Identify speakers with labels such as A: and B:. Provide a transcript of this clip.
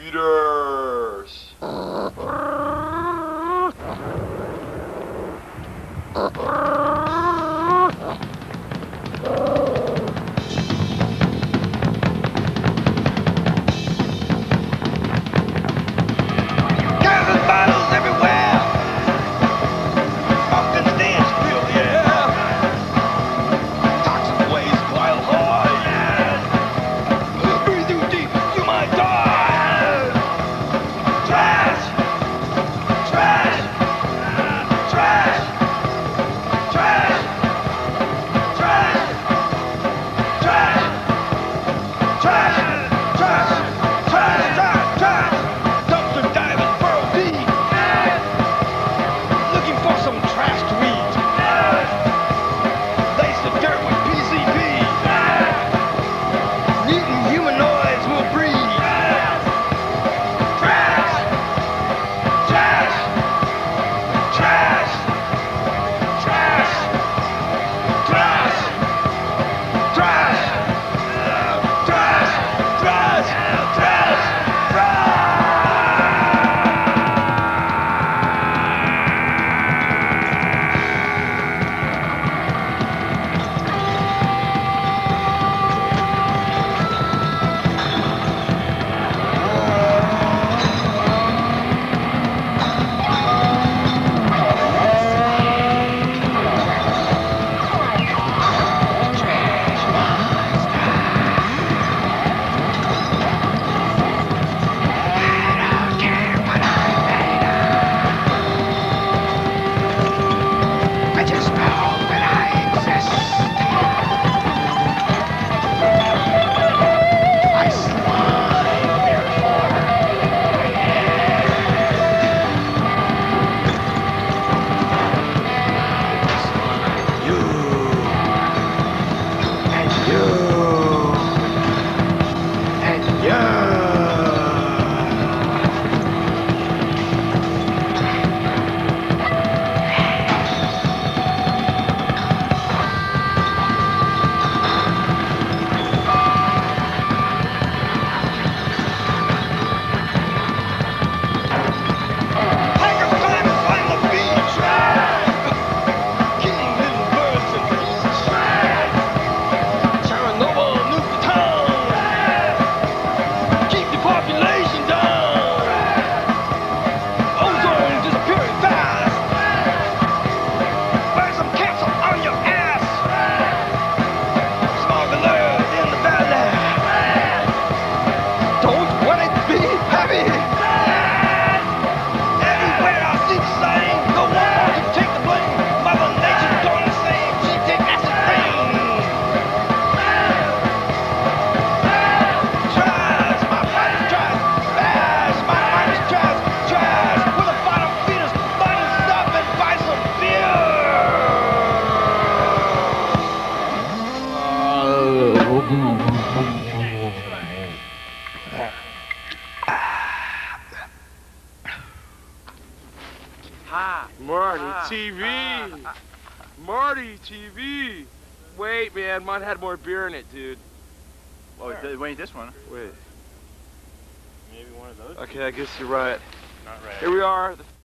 A: Eaters! popular. Marty ah. TV. Ah.
B: Marty TV. Wait, man, mine had more beer in it, dude.
C: Oh, wait, this one.
B: Wait.
D: Maybe one of those.
B: Okay, I guess you're right.
D: Not right.
B: Here we are.